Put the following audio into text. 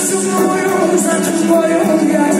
za twoją, ja za twoją,